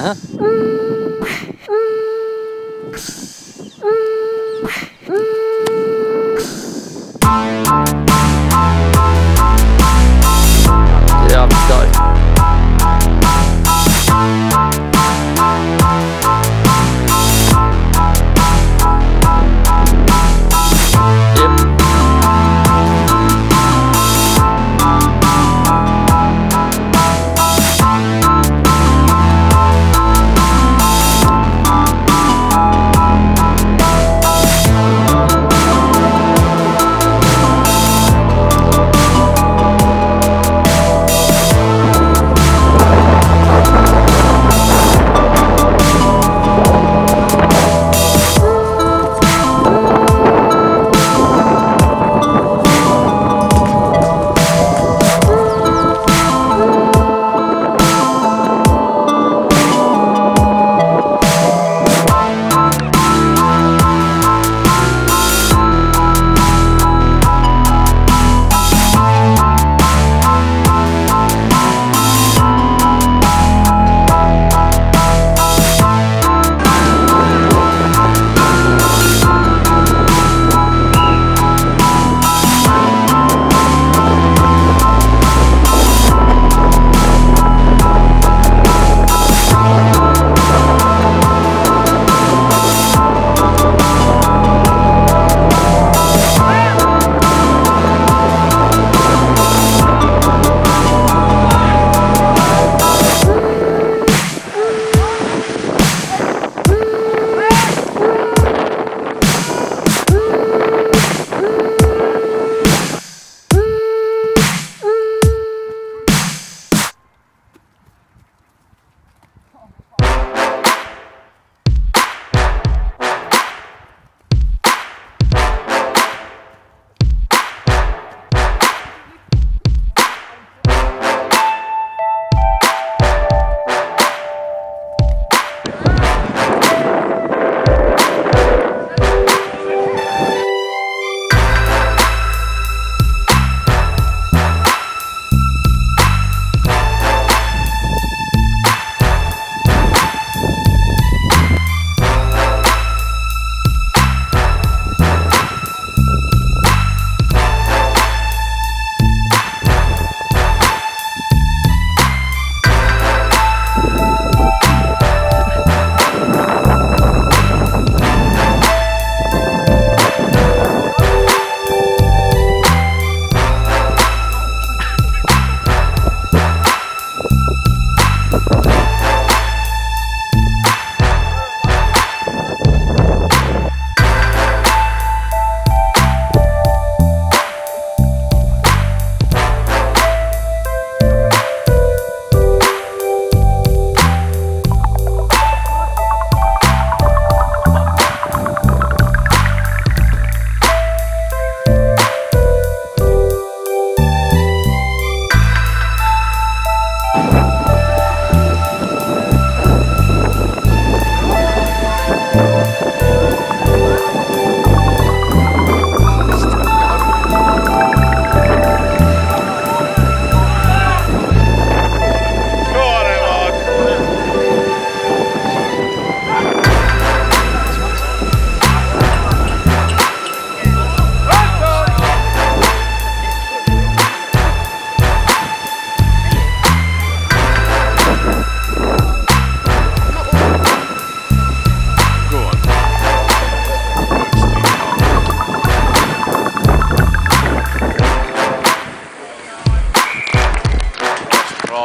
嗯嗯。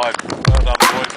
Well.